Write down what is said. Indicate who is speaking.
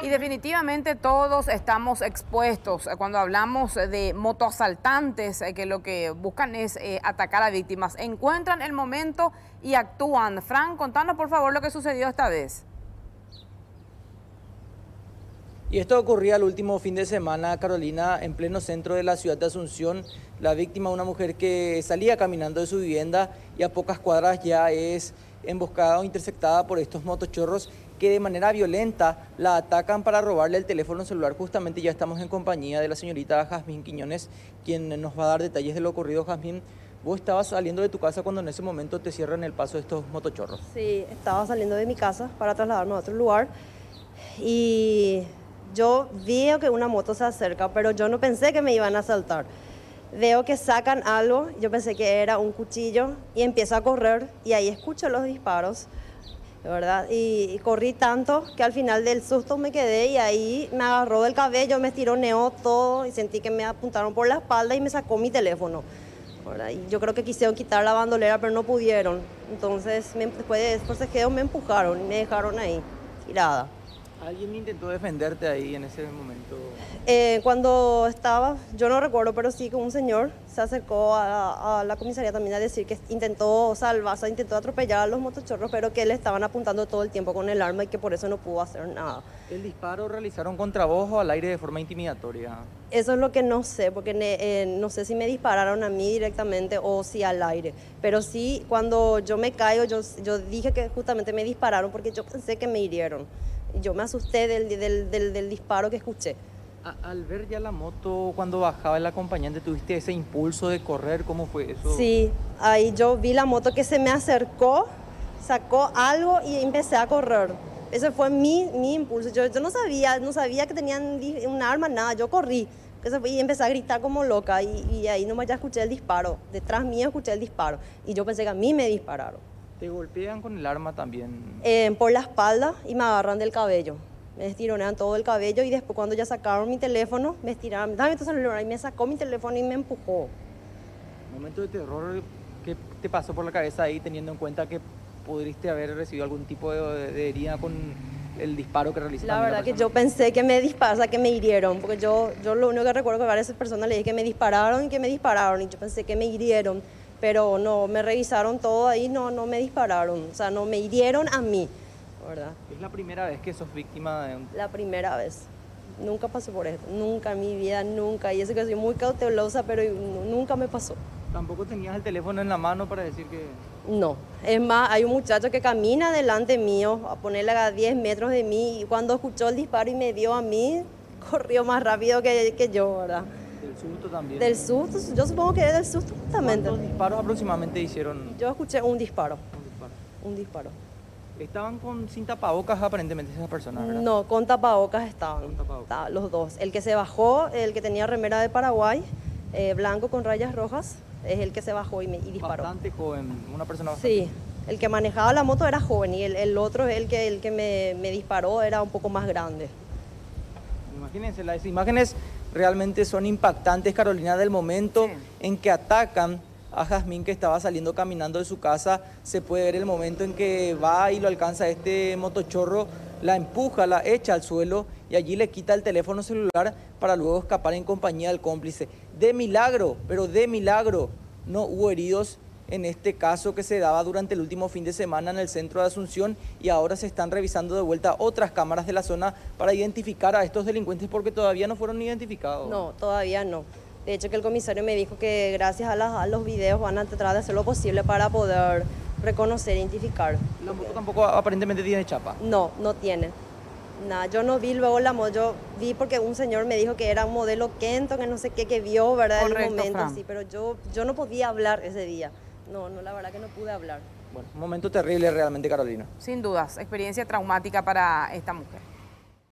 Speaker 1: Y definitivamente todos estamos expuestos cuando hablamos de motoasaltantes eh, que lo que buscan es eh, atacar a víctimas. Encuentran el momento y actúan. Fran, contanos por favor lo que sucedió esta vez.
Speaker 2: Y esto ocurría el último fin de semana, Carolina, en pleno centro de la ciudad de Asunción. La víctima, una mujer que salía caminando de su vivienda y a pocas cuadras ya es emboscada o interceptada por estos motochorros que de manera violenta la atacan para robarle el teléfono celular. Justamente ya estamos en compañía de la señorita Jazmín Quiñones, quien nos va a dar detalles de lo ocurrido. Jazmín, vos estabas saliendo de tu casa cuando en ese momento te cierran el paso de estos motochorros.
Speaker 3: Sí, estaba saliendo de mi casa para trasladarme a otro lugar y yo veo que una moto se acerca, pero yo no pensé que me iban a asaltar. Veo que sacan algo, yo pensé que era un cuchillo y empiezo a correr y ahí escucho los disparos, ¿verdad? Y, corrí tanto que al final del susto me quedé y ahí me agarró del cabello, me estironeó todo y sentí que me apuntaron por la espalda y me sacó mi teléfono. Y yo creo que quisieron quitar la bandolera, pero no pudieron. Entonces, después de forcejeo me empujaron y me dejaron ahí, tirada.
Speaker 2: ¿Alguien intentó defenderte ahí en ese momento?
Speaker 3: Eh, cuando estaba, yo no recuerdo, pero sí que un señor se acercó a, la comisaría también a decir que intentó salvar, o intentó atropellar a los motochorros, pero que le estaban apuntando todo el tiempo con el arma y que por eso no pudo hacer nada.
Speaker 2: ¿El disparo realizaron contra vos o al aire de forma intimidatoria?
Speaker 3: Eso es lo que no sé, porque eh, no sé si me dispararon a mí directamente o si al aire. Pero sí, cuando yo me caigo, yo, yo dije que justamente me dispararon porque yo pensé que me hirieron yo me asusté del, del, del, disparo que escuché.
Speaker 2: al ver ya la moto, cuando bajaba el acompañante, ¿tuviste ese impulso de correr? ¿Cómo fue eso?
Speaker 3: Sí, ahí yo vi la moto que se me acercó, sacó algo y empecé a correr. Ese fue mi, mi impulso. Yo, yo no sabía, no sabía que tenían un arma, nada. Yo corrí y empecé a gritar como loca y, y ahí nomás ya escuché el disparo. Detrás mío escuché el disparo y yo pensé que a mí me dispararon.
Speaker 2: ¿Te golpean con el arma también?
Speaker 3: Eh, por la espalda y me agarran del cabello. Me estironean todo el cabello y después cuando ya sacaron mi teléfono, me estiraron, dame tu celular y me sacó mi teléfono y me empujó.
Speaker 2: Momento de terror, ¿qué te pasó por la cabeza ahí teniendo en cuenta que pudiste haber recibido algún tipo de, herida con el disparo que realizaste?
Speaker 3: La verdad que yo pensé que me dispararon, que me hirieron, porque yo, yo lo único que recuerdo que varias personas le dije que me dispararon y que me dispararon y yo pensé que me hirieron pero no, me revisaron todo ahí, no, no me dispararon, o sea, no me hirieron a mí, ¿verdad?
Speaker 2: ¿Es la primera vez que sos víctima de un...
Speaker 3: La primera vez. Nunca pasé por esto, nunca en mi vida, nunca. Y eso que soy muy cautelosa, pero nunca me pasó.
Speaker 2: ¿Tampoco tenías el teléfono en la mano para decir que...?
Speaker 3: No. Es más, hay un muchacho que camina delante mío, a ponerle a 10 metros de mí, y cuando escuchó el disparo y me vio a mí, corrió más rápido que, que yo, ¿verdad?
Speaker 2: ¿Del susto también?
Speaker 3: Del susto, yo supongo que es del susto justamente.
Speaker 2: ¿Cuántos disparos aproximadamente hicieron?
Speaker 3: Yo escuché un disparo. Un disparo. Un disparo.
Speaker 2: Estaban con sin tapabocas aparentemente esas personas, ¿verdad?
Speaker 3: No, con tapabocas estaban. Con tapabocas. los dos. El que se bajó, el que tenía remera de Paraguay, eh, blanco con rayas rojas, es el que se bajó y, me, y disparó.
Speaker 2: Bastante joven, una persona bastante
Speaker 3: Sí, el que manejaba la moto era joven y el, el otro, el que, el que me, me disparó, era un poco más grande.
Speaker 2: Imagínense, las imágenes realmente son impactantes, Carolina, del momento en que atacan a Jazmín que estaba saliendo caminando de su casa. Se puede ver el momento en que va y lo alcanza este motochorro, la empuja, la echa al suelo y allí le quita el teléfono celular para luego escapar en compañía del cómplice. De milagro, pero de milagro, no hubo heridos en este caso que se daba durante el último fin de semana en el centro de Asunción y ahora se están revisando de vuelta otras cámaras de la zona para identificar a estos delincuentes porque todavía no fueron identificados.
Speaker 3: No, todavía no. De hecho que el comisario me dijo que gracias a, los videos van a tratar de hacer lo posible para poder reconocer e identificar.
Speaker 2: ¿La moto tampoco aparentemente tiene chapa?
Speaker 3: No, no tiene. Nada, yo no vi luego la moto, yo vi porque un señor me dijo que era un modelo Kento, que no sé qué, que vio, ¿verdad? en el momento, sí, pero yo, yo no podía hablar ese día. No, no, la verdad que no pude hablar.
Speaker 2: Bueno, un momento terrible realmente, Carolina.
Speaker 1: Sin dudas, experiencia traumática para esta mujer.